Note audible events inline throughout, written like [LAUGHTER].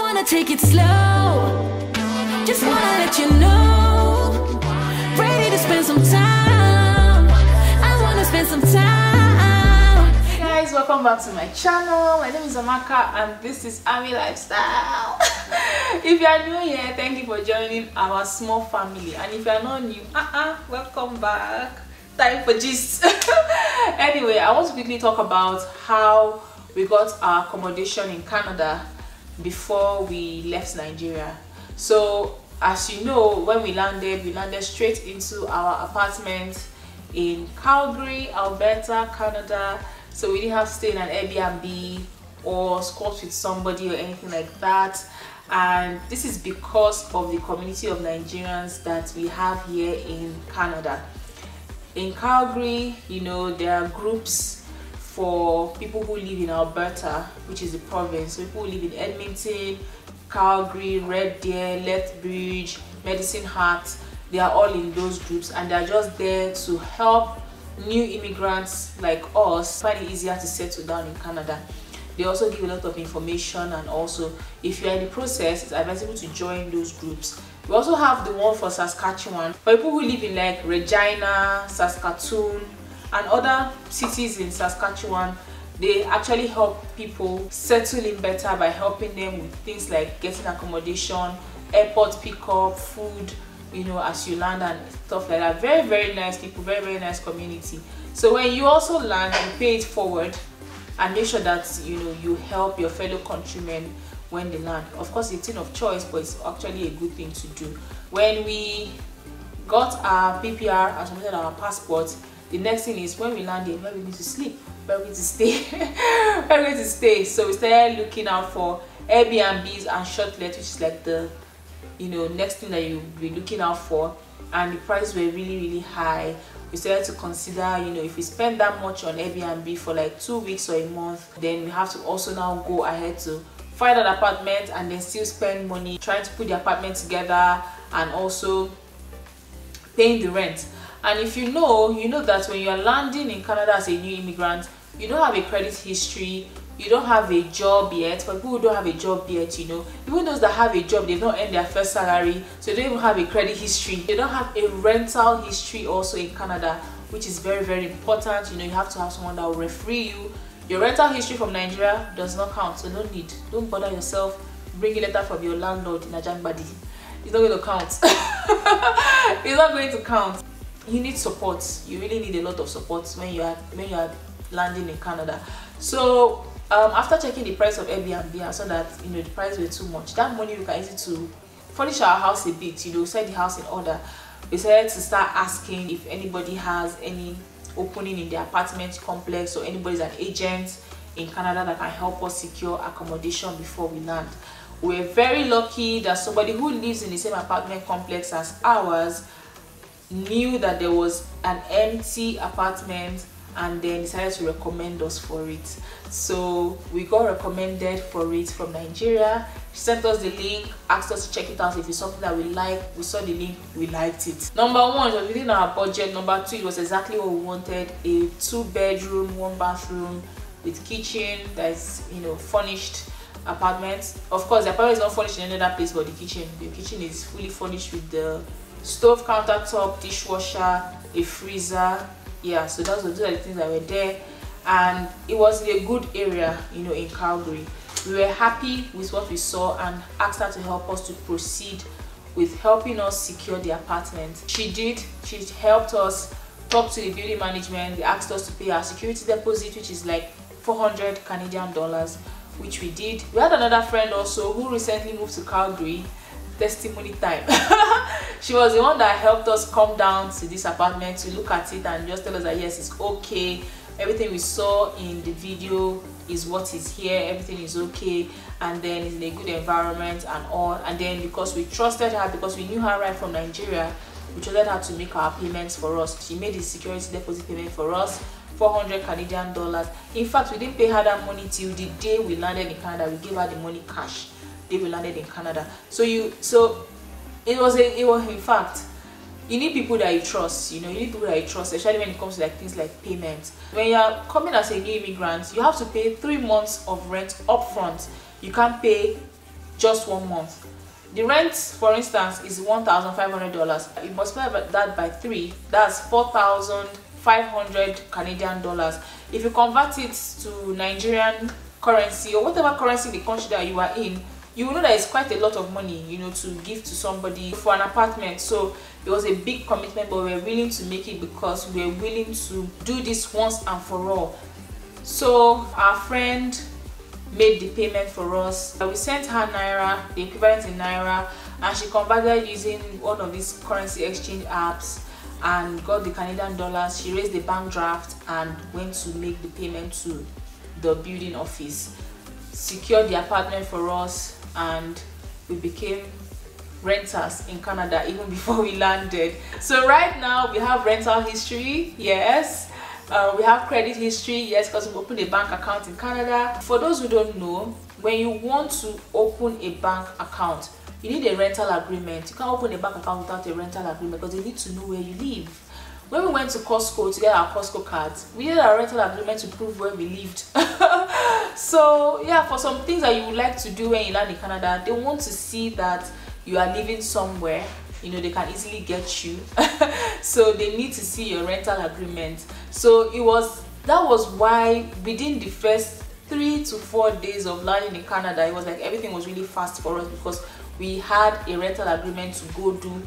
wanna take it slow. Just wanna let you know. Ready to spend some time. I wanna spend some time. Hey guys, welcome back to my channel. My name is Amaka and this is Ammy Lifestyle. [LAUGHS] if you are new here, thank you for joining our small family. And if you are not new, uh-uh, welcome back. Time for gist. [LAUGHS] anyway, I want to quickly talk about how we got our accommodation in Canada before we left Nigeria. So as you know, when we landed, we landed straight into our apartment in Calgary, Alberta, Canada. So we didn't have to stay in an Airbnb or squat with somebody or anything like that. And this is because of the community of Nigerians that we have here in Canada. In Calgary, you know, there are groups for people who live in Alberta, which is the province. So people who live in Edmonton, Calgary, Red Deer, Lethbridge, Medicine Hat, they are all in those groups and they're just there to help new immigrants like us find it easier to settle down in Canada. They also give a lot of information and also if you're in the process, it's advisable to join those groups. We also have the one for Saskatchewan for people who live in like Regina, Saskatoon and other cities in Saskatchewan they actually help people settle in better by helping them with things like getting accommodation airport pickup food you know as you land and stuff like that. Very very nice people very very nice community. So when you also land you pay it forward and make sure that you know you help your fellow countrymen when they land. Of course it's a of choice but it's actually a good thing to do. When we got our ppr and submitted our passport the next thing is when we land here where we need to sleep where we need to stay [LAUGHS] where we need to stay. So we started looking out for airbnbs and shortlet which is like the you know next thing that you'll be looking out for. And the prices were really really high. We started to consider you know if we spend that much on airbnb for like two weeks or a month then we have to also now go ahead to find an apartment and then still spend money trying to put the apartment together and also paying the rent and if you know you know that when you are landing in canada as a new immigrant you don't have a credit history you don't have a job yet. For people who don't have a job yet you know even those that have a job they've not earned their first salary so they don't even have a credit history. They don't have a rental history also in canada which is very very important. You know you have to have someone that will referee you. Your rental history from nigeria does not count so no need. Don't bother yourself. Bring a letter from your landlord in ajangbadi it's not going to count. [LAUGHS] It's not going to count you need support. You really need a lot of support when you are when you are landing in canada. So um, after checking the price of airbnb i saw that you know the price were too much that money we can use to furnish our house a bit you know set the house in order. We decided to start asking if anybody has any opening in the apartment complex or anybody's an agent in canada that can help us secure accommodation before we land. We're very lucky that somebody who lives in the same apartment complex as ours knew that there was an empty apartment and then decided to recommend us for it. So we got recommended for it from nigeria. She sent us the link asked us to check it out. If it's something that we like we saw the link we liked it. Number one it was within our budget. Number two it was exactly what we wanted a two bedroom one bathroom with kitchen that's you know furnished apartment. Of course the apartment is not furnished in any other place but the kitchen the kitchen is fully furnished with the stove countertop dishwasher a freezer. Yeah so those are, the things that were there. And it was in a good area you know in calgary. We were happy with what we saw and asked her to help us to proceed with helping us secure the apartment. She did. She helped us talk to the building management. They asked us to pay our security deposit which is like 400 canadian dollars which we did. We had another friend also who recently moved to calgary testimony time. [LAUGHS] She was the one that helped us come down to this apartment to look at it and just tell us that yes it's okay. Everything we saw in the video is what is here. Everything is okay. And then it's in a good environment and all. And then because we trusted her because we knew her right from nigeria we trusted her to make our payments for us. She made the security deposit payment for us 400 canadian dollars. In fact we didn't pay her that money till the day we landed in canada. We gave her the money cash day we landed in canada. So you so it was a it was in fact you need people that you trust you know you need people that you trust especially when it comes to like things like payment when you're coming as a new immigrant you have to pay three months of rent upfront. You can't pay just one month. The rent for instance is $1,500 you multiply that by 3 that's 4,500 Canadian dollars. If you convert it to Nigerian currency or whatever currency the country that you are in you know that it's quite a lot of money you know to give to somebody for an apartment. So it was a big commitment but we are willing to make it because we are willing to do this once and for all. So our friend made the payment for us. Uh, we sent her naira the equivalent in naira and she converted using one of these currency exchange apps and got the canadian dollars. She raised the bank draft and went to make the payment to the building office. Secured the apartment for us and we became renters in Canada even before we landed. So right now we have rental history, yes. Uh, we have credit history, yes, because we opened a bank account in Canada. For those who don't know, when you want to open a bank account, you need a rental agreement. You can't open a bank account without a rental agreement because they need to know where you live. When we went to Costco to get our Costco cards, we needed a rental agreement to prove where we lived. [LAUGHS] so yeah for some things that you would like to do when you land in canada they want to see that you are living somewhere you know they can easily get you. [LAUGHS] So they need to see your rental agreement. So it was that was why within the first three to four days of landing in canada it was like everything was really fast for us because we had a rental agreement to go do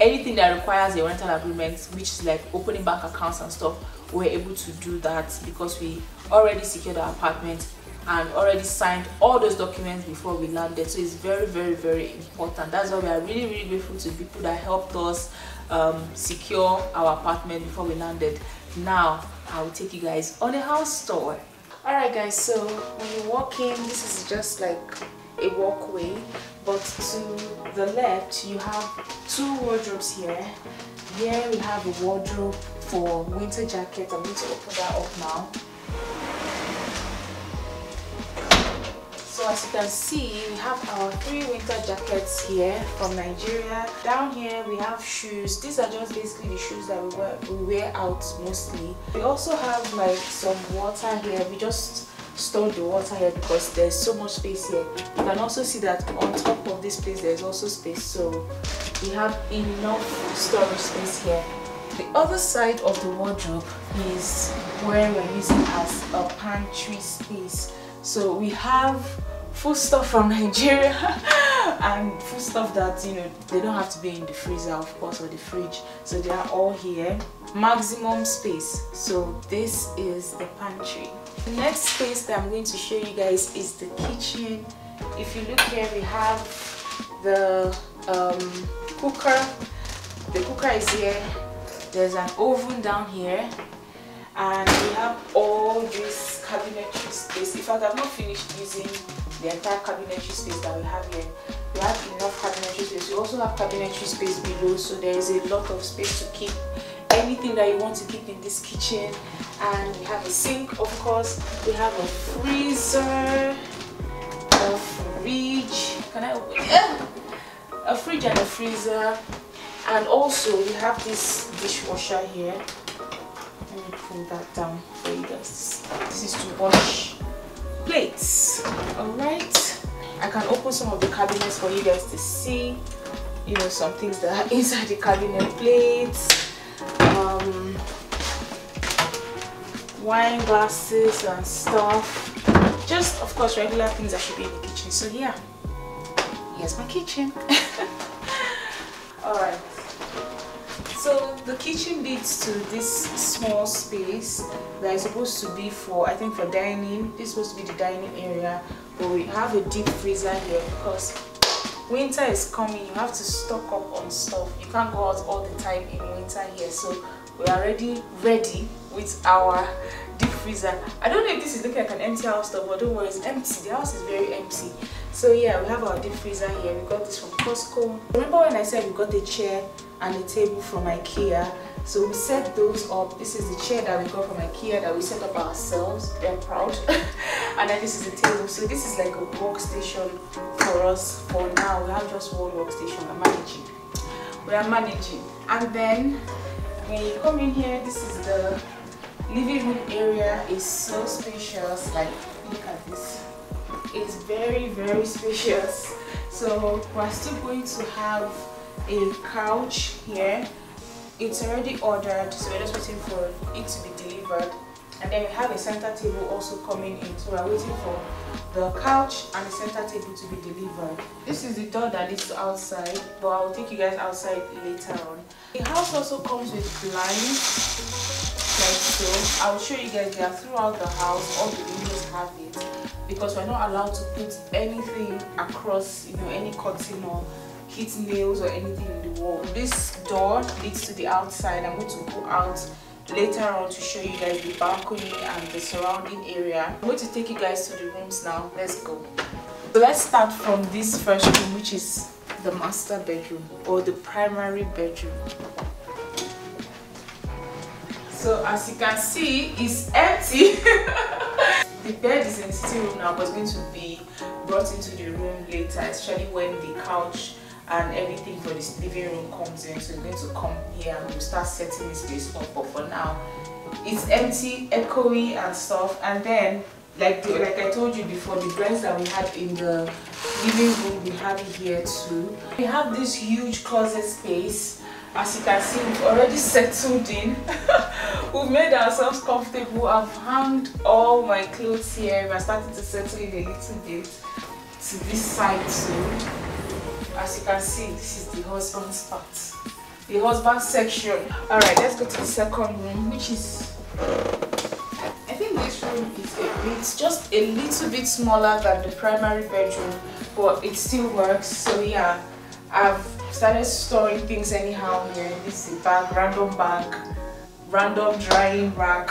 anything that requires a rental agreement which is like opening bank accounts and stuff we were able to do that because we already secured our apartment and already signed all those documents before we landed. So it's very very very important. That's why we are really really grateful to people that helped us um, secure our apartment before we landed. Now i will take you guys on a house tour. All right guys so when you walk in. This is just like a walkway but to the left you have two wardrobes here. Here we have a wardrobe for winter jacket. I'm going to open that up now. So as you can see we have our three winter jackets here from nigeria. Down here we have shoes. These are just basically the shoes that we wear we wear out mostly. We also have like some water here. We just store the water here because there's so much space here. You can also see that on top of this place there's also space. So we have enough storage space here. The other side of the wardrobe is where we're using as a pantry space. So we have food stuff from [LAUGHS] Nigeria and food stuff that you know they don't have to be in the freezer of course or the fridge. So they are all here. Maximum space. So this is the pantry the next space that I'm going to show you guys is the kitchen. If you look here we have the um, cooker. The cooker is here. There's an oven down here. And we have all this cabinetry space. In fact i've not finished using the entire cabinetry space that we have here. We have enough cabinetry space. We also have cabinetry space below so there is a lot of space to keep anything that you want to keep in this kitchen. And we have a sink of course. We have a freezer a fridge. Can i open a fridge and a freezer. And also we have this dishwasher here. Let me pull that down for you guys this is to wash plates. All right. I can open some of the cabinets for you guys to see. You know some things that are [LAUGHS] inside the cabinet plates wine glasses and stuff just of course regular things that should be in the kitchen so yeah here's my kitchen [LAUGHS] all right so the kitchen leads to this small space that is supposed to be for, I think for dining. This is supposed to be the dining area. But we have a deep freezer here because winter is coming. You have to stock up on stuff. You can't go out all the time in winter here. So we are already ready with our deep freezer. I don't know if this is looking like an empty house though, but don't worry, it's empty. The house is very empty. So yeah, we have our deep freezer here. We got this from Costco. Remember when I said we got a chair and a table from Ikea. So we set those up. This is the chair that we got from Ikea that we set up ourselves. They're proud. [LAUGHS] and then this is the table. So this is like a workstation for us for now. We have just one workstation. We're managing. We are managing. And then when you come in here, this is the living room area. is so spacious. Like look at this. It's very very spacious so we're still going to have a couch here it's already ordered so we're just waiting for it to be delivered and then we have a center table also coming in so we're waiting for the couch and the center table to be delivered this is the door that leads to outside but i'll take you guys outside later on the house also comes with blinds like so i'll show you guys they are throughout the house all the windows have it. Because we're not allowed to put anything across you know any curtain or hit nails or anything in the wall. This door leads to the outside. I'm going to go out later on to show you guys the balcony and the surrounding area. I'm going to take you guys to the rooms now. Let's go. So let's start from this first room which is the master bedroom or the primary bedroom so as you can see it's empty. [LAUGHS] The bed is in the sitting room now but it's going to be brought into the room later especially when the couch and everything for this living room comes in. So we're going to come here and we'll start setting this place up. But for now it's empty echoey and stuff. And then like the, like I told you before the beds that we had in the living room we have it here too. We have this huge closet space. As you can see we've already [LAUGHS] settled in we've made ourselves comfortable. I've hung all my clothes here. We're starting to settle in a little bit to this side too. As you can see this is the husband's part. The husband section. All right let's go to the second room which is i think this room is a bit just a little bit smaller than the primary bedroom but it still works. So yeah i've started storing things anyhow here. This is a bag random bag random drying rack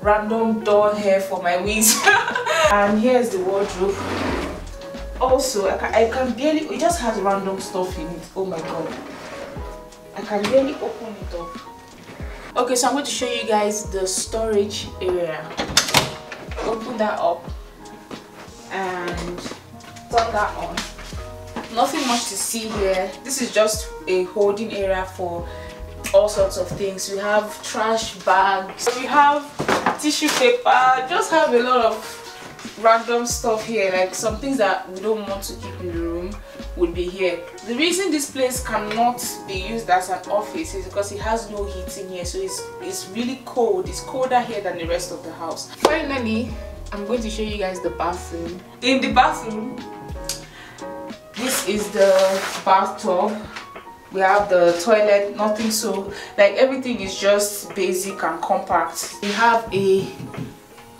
random doll hair for my wigs [LAUGHS] and here's the wardrobe. Also I can, I can barely it just has random stuff in it. Oh my god. I can barely open it up. Okay so I'm going to show you guys the storage area. Open that up and turn that on. Nothing much to see here. This is just a holding area for all sorts of things. We have trash bags. We have tissue paper. Just have a lot of random stuff here. Like some things that we don't want to keep in the room would be here. The reason this place cannot be used as an office is because it has no heating here. So it's it's really cold. It's colder here than the rest of the house. Finally i'm going to show you guys the bathroom. In the bathroom this is the bathtub we have the toilet nothing so like everything is just basic and compact. We have a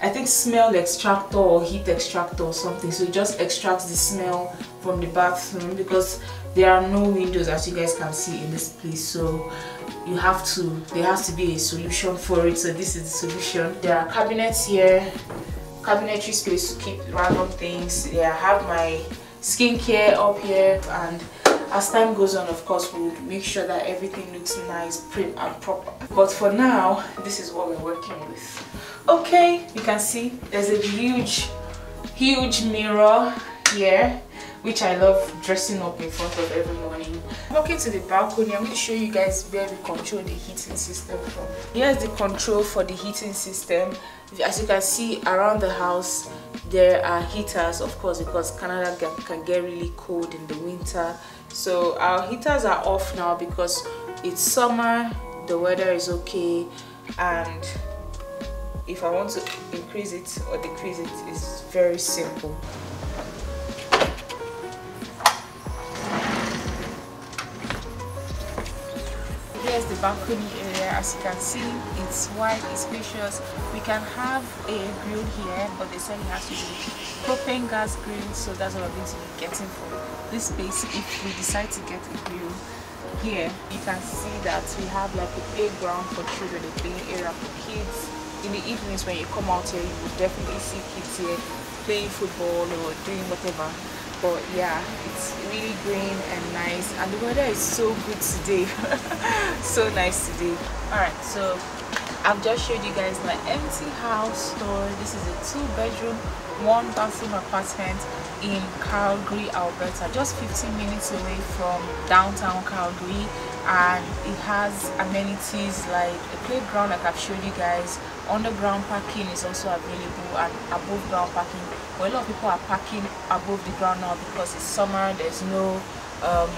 I think smell extractor or heat extractor or something so it just extracts the smell from the bathroom because there are no windows as you guys can see in this place so you have to there has to be a solution for it so this is the solution. There are cabinets here cabinetry space to keep random things. Yeah I have my skincare up here and as time goes on of course we'll make sure that everything looks nice prim and proper but for now this is what we're working with okay you can see there's a huge huge mirror here which I love dressing up in front of every morning. Walking to the balcony, I'm going to show you guys where we control the heating system from. Here's the control for the heating system. As you can see around the house, there are heaters, of course, because Canada can get really cold in the winter. So our heaters are off now because it's summer, the weather is okay, and if I want to increase it or decrease it, it's very simple. Here's the balcony area. As you can see, it's wide, it's spacious. We can have a grill here, but they said it has to be propane gas grill, so that's what we're going to be getting for this space if we decide to get a grill here you can see that we have like a playground for children a playing area for kids. In the evenings when you come out here you will definitely see kids here playing football or doing whatever. But yeah it's really green and nice. And the weather is so good today. [LAUGHS] So nice today. All right so I've just showed you guys my empty house store. This is a two bedroom, one bathroom apartment in Calgary, Alberta. Just 15 minutes away from downtown Calgary and it has amenities like a playground like I've showed you guys. Underground parking is also available and above ground parking but a lot of people are parking above the ground now because it's summer there's no um,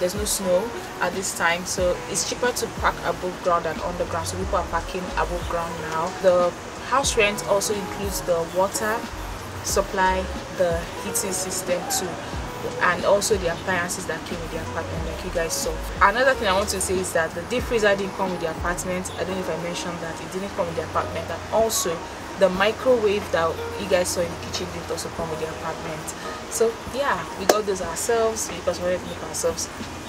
there's no snow at this time so it's cheaper to park above ground than underground so people are parking above ground now the house rent also includes the water supply the heating system too and also the appliances that came with the apartment like you guys saw. Another thing i want to say is that the deep freezer didn't come with the apartment i don't know if i mentioned that it didn't come with the apartment and also the microwave that you guys saw in the kitchen didn't also come with the apartment. So yeah we got those ourselves because we wanted to make ourselves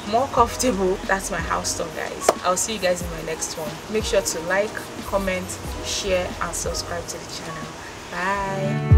more comfortable. That's my house tour guys. I'll see you guys in my next one. Make sure to like comment share and subscribe to the channel. Bye